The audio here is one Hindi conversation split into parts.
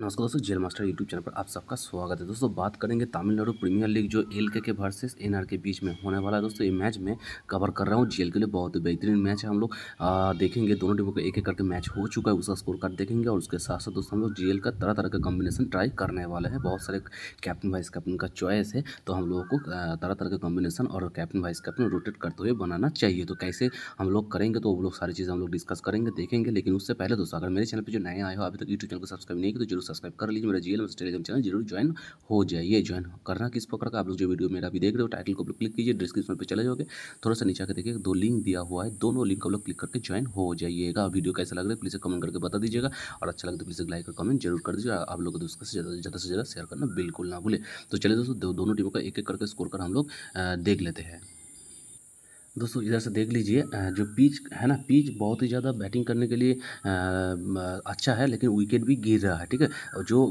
नमस्कार दोस्तों, जेल मास्टर यूट्यूब चैनल पर आप सबका स्वागत है। दोस्तों, बात करेंगे तमिलनाडु प्रीमियर लीग, जो L K K versus N के बीच में होने वाला है। दोस्तों, ये मैच में कवर कर रहा हूँ जेल के लिए। बहुत ही बेहतरीन मैच है हम लोग। देखेंगे दोनों टीमों का एक एक करके मैच हो चुका है, उसका स्कोर कार्ड देखेंगे और उसके साथ साथ दोस्तों, हम लोग जी का तरह तरह का कॉम्बिनेशन ट्राई करने वाले हैं। बहुत सारे कैप्टन वाइस कैप्टन का चॉइस है तो हम लोगों को तरह तरह के कॉम्बिनेशन और कैप्टन वाइस कैप्टन रोटेट करते हुए बनाना चाहिए। तो कैसे हम लोग करेंगे तो वो लोग सारी चीज़ें हम लोग डिस्कस करेंगे, देखेंगे। लेकिन उससे पहले दोस्तों, अगर मेरे चैनल पर जो नए आए हो, अभी तक यूट्यूब चैनल को सब्सक्राइब नहीं किया तो सब्सक्राइब कर लीजिए मेरा जीएल टेलीग्राम चैनल ज़रूर ज्वाइन हो जाइए। ज्वाइन करना किस प्रकार का आप लोग जो वीडियो मेरा भी देख रहे हो टाइटल को क्लिक कीजिए डिस्क्रिप्शन पर चले जाओगे। थोड़ा सा नीचे आकर देखिए, दो लिंक दिया हुआ है, दोनों लिंक को लोग क्लिक करके ज्वाइन हो जाइएगा। वीडियो कैसा लग रहा है प्लीज़ कमेंट करके बता दीजिएगा। और अच्छा लगे तो प्लीज़ लाइक और कमेंट ज़रूर कर दीजिएगा आप लोग दोस्तों से ज़्यादा ज़्यादा से ज़्यादा शेयर करना बिल्कुल ना भूले। तो चलिए दोस्तों दोनों टीमों का एक एक करके स्कोर कर हम लोग देख लेते हैं। दोस्तों, इधर से देख लीजिए जो पिच है ना, पिच बहुत ही ज़्यादा बैटिंग करने के लिए अच्छा है, लेकिन विकेट भी गिर रहा है, ठीक है? जो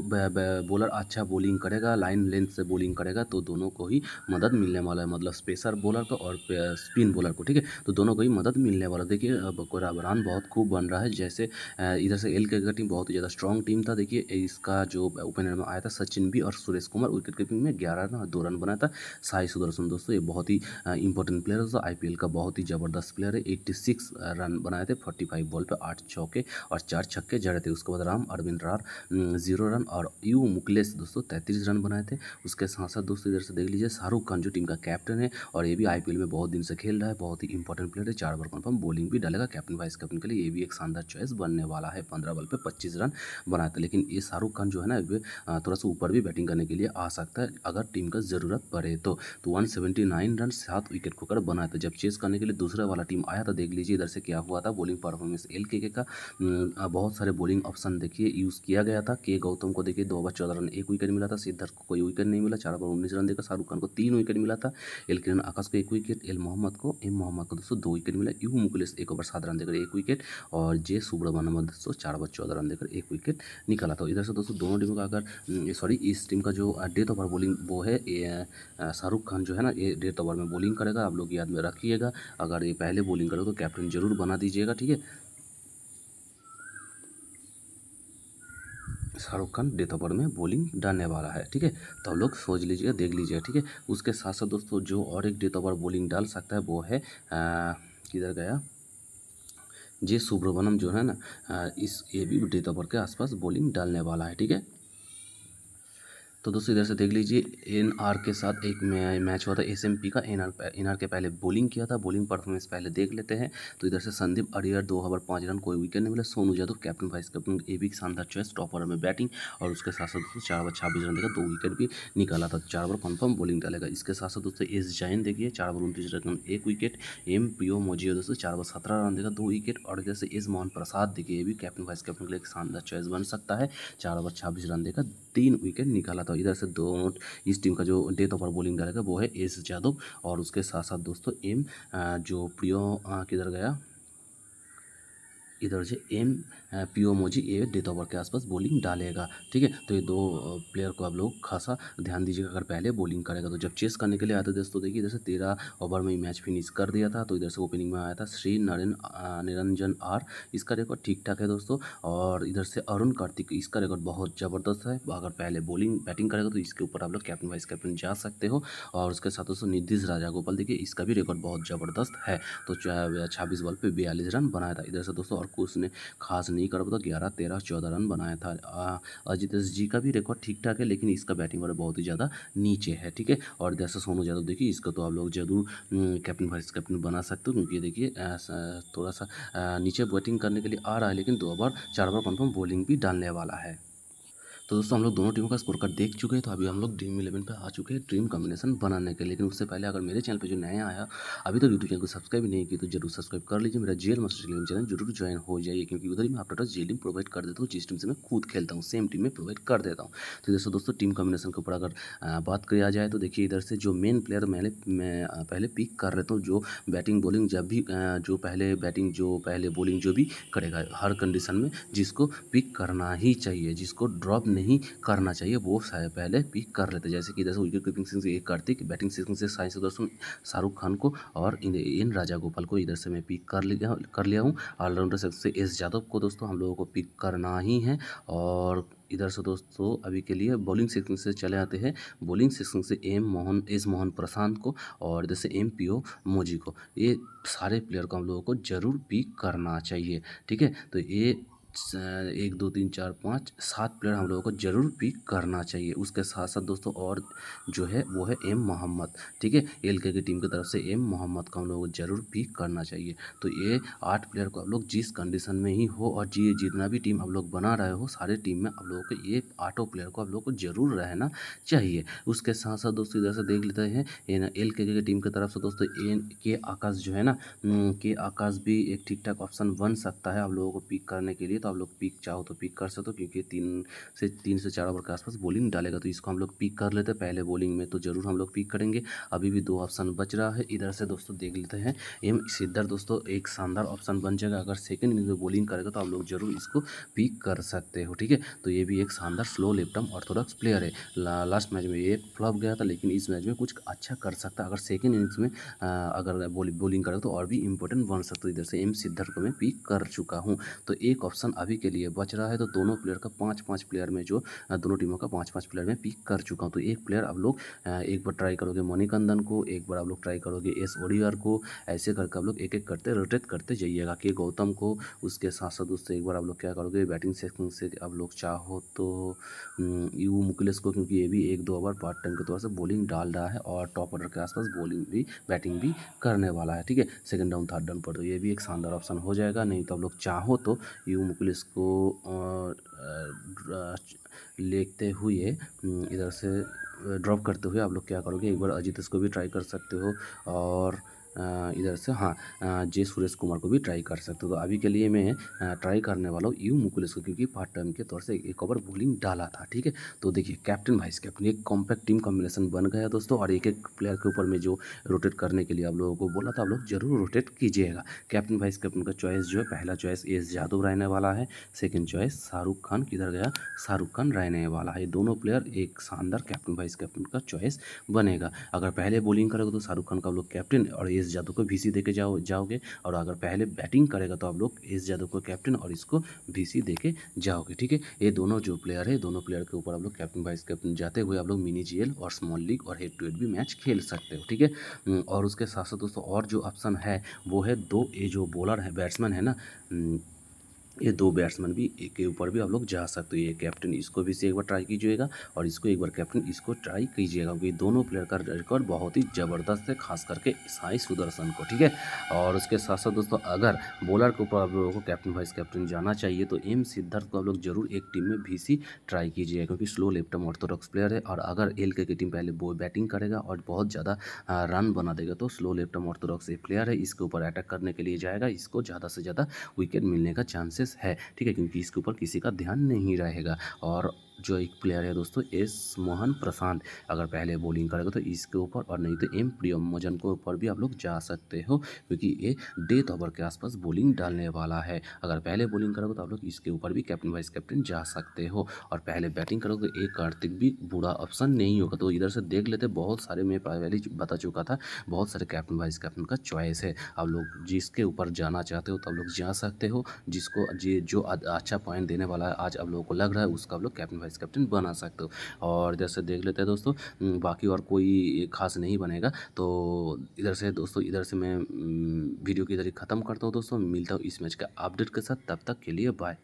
बॉलर अच्छा बॉलिंग करेगा, लाइन लेंथ से बॉलिंग करेगा तो दोनों को ही मदद मिलने वाला है मतलब स्पेसर बॉलर को और स्पिन बॉलर को, ठीक है? तो दोनों को ही मदद मिलने वाला देखिए रन बहुत खूब बन रहा है, जैसे इधर से एल के टीम बहुत ही ज़्यादा स्ट्रॉन्ग टीम था, देखिए इसका जो ओपनर में आया था, सचिन भी और सुरेश कुमार विकेट कीपिंग में ग्यारह रन और दो रन बनाया था। साई सुदर्शन दोस्तों, ये बहुत ही इंपॉर्टेंट प्लेयर दोस्तों आई का बहुत ही ज़बरदस्त प्लेयर है। 86 रन बनाए थे 45 बॉल पे आठ चौके और चार छक्के जड़े थे। उसके बाद राम अरविंद रार ज़ीरो रन और यू मुकलेश दोस्तों तैंतीस रन बनाए थे। उसके साथ साथ दोस्तों इधर से देख लीजिए शाहरुख खान जो टीम का कैप्टन है और ये भी आईपीएल में बहुत दिन से खेल रहा है बहुत ही इंपॉर्टेंट प्लेयर है। चार बार कन्फर्म बॉलिंग भी डालेगा। कैप्टन वाइस कैप्टन के लिए ये भी एक शानदार चॉइस बनने वाला है। पंद्रह बॉल पर पच्चीस रन बनाए थे। लेकिन ये शाहरुख खान जो है ना थोड़ा सा ऊपर भी बैटिंग करने के लिए आ सकता है अगर टीम का ज़रूरत पड़े तो, तो 179 रन सात विकेट खोकर बनाए थे। जब चेस करने के लिए दूसरा वाला टीम आया था, देख लीजिए इधर से क्या हुआ था बॉलिंग परफॉर्मेंस एल के का बहुत सारे बॉलिंग ऑप्शन देखिए यूज़ किया गया था। के गौतम को देखिए, दो ओवर चौदह रन, एक विकेट मिला था। सिद्धार्थ को कोई विकेट नहीं मिला, चार ओवर उन्नीस रन देखा, शाहरुख खान को तीन विकेट मिला था। एल किरण आकाश को एक विकेट एल मोहम्मद को एम मोहम्मद को दोस्तों दो विकेट मिला। यू मुकुलेश एक ओवर सात रन देकर एक विकेट और जे सुब्रमण्यम दोस्तों चार ओवर चौदह रन देकर एक विकेट निकाला था। इधर से दोस्तों दोनों टीमों का अगर सॉरी इस टीम का जो डेथ ओवर बॉलिंग वो है शाहरुख खान जो है ना, ये डेथ ओवर में बॉलिंग करेगा। आप लोग याद में रखिएगा अगर ये पहले बॉलिंग करो तो कैप्टन ज़रूर बना दीजिएगा, ठीक है? शाहरुख खान डेथ ओवर में बॉलिंग डालने वाला है, ठीक है? तो आप लोग सोच लीजिएगा, देख लीजिएगा, ठीक है? उसके साथ साथ दोस्तों, जो और एक डेथ ओवर बॉलिंग डाल सकता है, वो है किधर गया? जे सुब्रमण्यम जो है ना इस, ये भी डेथ ओवर के आसपास बॉलिंग डालने वाला है, ठीक है? तो दोस्तों इधर से देख लीजिए एन आर के साथ एक मैच हुआ था एस एम पी का। एन आर एन आर के पहले बॉलिंग किया था। बॉलिंग परफॉर्मेंस पहले देख लेते हैं। तो इधर से संदीप अरियर दो ओवर, पाँच रन, कोई विकेट नहीं मिला। Sonu Yadav captain vice captain ए भी शानदार चॉइस टॉप ओवर में बैटिंग और उसके साथ साथ दोस्तों चार ओवर, छब्बीस रन देगा दो विकेट भी निकाला था। चार ओवर कन्फर्म बॉलिंग डालेगा। इसके साथ साथ दोस्तों एस जैन देखिए, चार ओवर उनतीस रन, एक विकेट एम पी ओ मोजियो दोस्तों चार ओवर, सत्रह रन देगा दो विकेट और इधर से एस मोहन प्रसाद देखिए, ये भी कैप्टन वाइस कैप्टन के लिए एक शानदार चॉइस बन सकता है। चार ओवर, छब्बीस रन देगा तीन विकेट निकाला था। इधर से दोनों इस टीम का जो डेथ ओवर बॉलिंग डालेगा वो है एस यादव और उसके साथ साथ दोस्तों एम जो प्रियो किधर गया? इधर से एम पीओ मोजी ए डेथ ओवर के आसपास बॉलिंग डालेगा, ठीक है? तो ये दो प्लेयर को आप लोग खासा ध्यान दीजिएगा, अगर पहले बॉलिंग करेगा तो। जब चेस करने के लिए आते दोस्तों, देखिए इधर से तेरह ओवर में मैच फिनिश कर दिया था तो इधर से ओपनिंग में आया था श्री नरेन निरंजन आर। इसका रिकॉर्ड ठीक ठाक है दोस्तों, और इधर से अरुण कार्तिक, इसका रिकॉर्ड बहुत ज़बरदस्त है। अगर पहले बॉलिंग बैटिंग करेगा तो इसके ऊपर आप लोग कैप्टन वाइस कैप्टन जा सकते हो, और उसके साथ दोस्तों निधिश राजा गोपाल देखिए इसका भी रिकॉर्ड बहुत ज़बरदस्त है। तो छब्बीस बॉल पर बयालीस रन बनाया था। इधर से दोस्तों और कुछ उसने खास नहीं कर। पाता ग्यारह, तेरह, चौदह रन बनाया था। अजित जी का भी रिकॉर्ड ठीक ठाक है, लेकिन इसका बैटिंग वाला बहुत ही ज़्यादा नीचे है, ठीक है? और जैसा सोनू यादव, देखिए, इसका तो आप लोग ज़रूर कैप्टन वाइस कैप्टन बना सकते हो, क्योंकि देखिए थोड़ा सा नीचे बैटिंग करने के लिए आ रहा है, लेकिन दो बार, चार बार कन्फर्म बॉलिंग भी डालने वाला है। तो दोस्तों, हम लोग दोनों टीमों का स्कोर कार्ड देख चुके हैं तो अभी हम लोग ड्रीम इलेवन पे आ चुके हैं ड्रीम कॉम्बिनेशन बनाने के लेकिन उससे पहले अगर मेरे चैनल पे जो नया आया, अभी तो यूट्यूब चैनल को सब्सक्राइब नहीं की तो ज़रूर सब्सक्राइब कर लीजिए। मेरा जेल मास्टर टेलीग्राम चैनल ज़रूर ज्वाइन हो जाइए, क्योंकि उधर ही मैं आपका जेल टीम प्रोवाइड कर देता हूँ, जिस टीम से मैं खुद खेलता हूँ सेम टीम में प्रोवाइड कर देता हूँ। तो जैसे दोस्तों टीम कॉम्बिनेशन के ऊपर अगर बात किया जाए तो देखिए इधर से जो मेन प्लेयर मैंने, मैं पहले पिक कर लेता हूँ, जो बैटिंग बॉलिंग जब भी जो पहले बैटिंग जो पहले बॉलिंग जो भी करेगा, हर कंडीशन में जिसको पिक करना ही चाहिए, जिसको ड्रॉप नहीं करना चाहिए, वो पहले पिक कर लेते जैसे कि जैसे विकेट कीपिंग से एक कार्तिक बैटिंग सेक्शन से साइंस दर्शन शाहरुख खान को और इन राजा गोपाल को इधर से मैं पिक कर लिया कर लिया हूँ। ऑलराउंडर से एस यादव को दोस्तों हम लोगों को पिक करना ही है। और इधर से दोस्तों अभी के लिए बॉलिंग सेक्शन से चले आते हैं। बॉलिंग सेक्शन से एम मोहन एस मोहन प्रशांत को और जैसे एम पी ओ मोजी को। ये सारे प्लेयर को हम लोगों को ज़रूर पिक करना चाहिए, ठीक है? तो ये एक, दो, तीन, चार, पाँच, सात प्लेयर हम लोगों को ज़रूर पिक करना चाहिए। उसके साथ साथ दोस्तों और जो है, वो है एम मोहम्मद, ठीक है? एल के की टीम की तरफ़ से एम मोहम्मद को हम लोगों को ज़रूर पिक करना चाहिए। तो ये आठ प्लेयर को आप लोग जिस कंडीशन में ही हो और जी, जितना भी टीम आप लोग बना रहे हो, सारे टीम में आप लोगों को ये आठों प्लेयर को आप लोग को ज़रूर रहना चाहिए। उसके साथ साथ दोस्तों इधर से देख लेते हैं एल के की टीम की तरफ़ से दोस्तों एन के आकाश जो है ना के आकाश भी एक ठीक ठाक ऑप्शन बन सकता है आप लोगों को पिक करने के लिए। तो आप लोग पिक चाहो तो पिक कर सकते हो, क्योंकि तीन से तीन से चार ओवर के आसपास बॉलिंग डालेगा तो इसको हम लोग पिक कर लेते हैं। पहले बॉलिंग में तो ज़रूर हम लोग पिक करेंगे। अभी भी दो ऑप्शन बच रहा है, इधर से दोस्तों देख लेते हैं। एम सिद्धर दोस्तों, एक शानदार ऑप्शन बन जाएगा, अगर सेकेंड इनिंग में बॉलिंग करेगा तो आप लोग ज़रूर इसको पिक कर सकते हो, ठीक है? तो ये भी एक शानदार slow left arm orthodox player है। लास्ट मैच में ये फ्लॉप गया था, लेकिन इस मैच में कुछ अच्छा कर सकता अगर सेकेंड इनिंग्स में अगर बॉलिंग करेगा तो और भी इंपॉर्टेंट बन सकता इधर से एम सिद्धर को मैं पिक कर चुका हूँ। तो एक ऑप्शन अभी के लिए बच रहा है। तो दोनों प्लेयर का पाँच पाँच प्लेयर में जो दोनों टीमों का पाँच पाँच प्लेयर में पिक कर चुका हूँ। तो एक प्लेयर आप लोग एक बार ट्राई करोगे मणिकंदन को, एक बार आप लोग ट्राई करोगे एस ओडियर को। ऐसे करके आप लोग एक एक करते रोटेट करते जाइएगा के गौतम को। उसके साथ साथ उससे एक बार आप लोग क्या करोगे बैटिंग सेक्शन से आप लोग चाहो तो यू मुकलेश को, क्योंकि ये भी एक दो ओवर पार्ट टाइम के तौर से बॉलिंग डाल रहा है और टॉप ऑर्डर के आसपास बॉलिंग भी बैटिंग भी करने वाला है। ठीक है? सेकंड डाउन थर्ड डाउन पर तो ये भी एक शानदार ऑप्शन हो जाएगा। नहीं तो आप लोग चाहो तो यू मुकलेश को लेते हुए इधर से ड्रॉप करते हुए आप लोग क्या करोगे? एक बार अजीत इसको भी ट्राई कर सकते हो और इधर से हाँ जे सुरेश कुमार को भी ट्राई कर सकते हो। तो अभी के लिए मैं ट्राई करने वाला हूँ यू मुकुलेश को, क्योंकि पार्ट टाइम के तौर से एक ओवर बॉलिंग डाला था, ठीक है? तो देखिए कैप्टन वाइस कैप्टन एक कॉम्पैक्ट टीम कॉम्बिनेशन बन गया दोस्तों, और एक एक प्लेयर के ऊपर में जो रोटेट करने के लिए आप लोगों को बोला था, आप लोग ज़रूर रोटेट कीजिएगा। कैप्टन वाइस कैप्टन का चॉइस जो है, पहला चॉइस एस यादव रहने वाला है सेकेंड चॉइस शाहरुख खान, किधर गया? शाहरुख खान रहने वाला है। दोनों प्लेयर एक शानदार कैप्टन वाइस कैप्टन का चॉइस बनेगा। अगर पहले बॉलिंग करेगा तो शाहरुख खान का आप लोग कैप्टन और एस यादव को वीसी देके जाओ जाओगे और अगर पहले बैटिंग करेगा तो आप लोग एस यादव को कैप्टन और इसको वीसी देके जाओगे ठीक है? ये दोनों जो प्लेयर है दोनों प्लेयर के ऊपर आप लोग कैप्टन वाइस कैप्टन जाते हुए आप लोग mini G L small league और हेड टू हेड भी मैच खेल सकते हो ठीक है? हम्म, और उसके साथ साथ दोस्तों और जो ऑप्शन है वो है दो ये जो बॉलर है बैट्समैन है ना हम्म, ये दो बैट्समैन भी एक के ऊपर भी आप लोग जा सकते हो। ये कैप्टन इसको भी से एक बार ट्राई कीजिएगा और इसको एक बार कैप्टन इसको ट्राई कीजिएगा क्योंकि दोनों प्लेयर का रिकॉर्ड बहुत ही ज़बरदस्त है, खास करके साई सुदर्शन को, ठीक है? और उसके साथ साथ दोस्तों, अगर बॉलर के ऊपर आप लोगों को कैप्टन वाइस कैप्टन जाना चाहिए तो एम सिद्धार्थ को आप लोग ज़रूर एक टीम में भी ट्राई कीजिएगा क्योंकि स्लो लेफ्टम ऑर्थोडॉक्स प्लेयर है और अगर एल के टीम पहले बैटिंग करेगा और बहुत ज़्यादा रन बना देगा तो स्लो लेफ्टम ऑर्थोडॉक्स एक प्लेयर है। इसके ऊपर अटैक करने के लिए जाएगा, इसको ज़्यादा से ज़्यादा विकेट मिलने का चांसेस चांसेस है ठीक है? क्योंकि इसके ऊपर किसी का ध्यान नहीं रहेगा। और जो एक प्लेयर है दोस्तों, एस मोहन प्रशांत। अगर पहले बॉलिंग करेगा तो इसके ऊपर और नहीं तो एम प्रियमजन के ऊपर भी आप लोग जा सकते हो, क्योंकि ये डेथ ओवर के आसपास बॉलिंग डालने वाला है। अगर पहले बॉलिंग करोगे तो आप लोग इसके ऊपर भी कैप्टन वाइस कैप्टन जा सकते हो। और पहले बैटिंग करोगे तो एक कार्तिक भी बुरा ऑप्शन नहीं होगा। तो इधर से देख लेते बहुत सारे मैं पहले बता चुका था, बहुत सारे कैप्टन वाइस कैप्टन का चॉइस है। आप लोग जिसके ऊपर जाना चाहते हो तो आप लोग जा सकते हो, जिसको जो अच्छा पॉइंट देने वाला है, आज आप लोगों को लग रहा है, उसका आप लोग कैप्टन वाइस कैप्टन बना सकते हो। और इधर से देख लेते हैं दोस्तों बाकी और कोई खास नहीं बनेगा। तो इधर से दोस्तों, इधर से मैं वीडियो की इधर ही ख़त्म करता हूँ दोस्तों। मिलता हूँ इस मैच के अपडेट के साथ। तब तक के लिए बाय।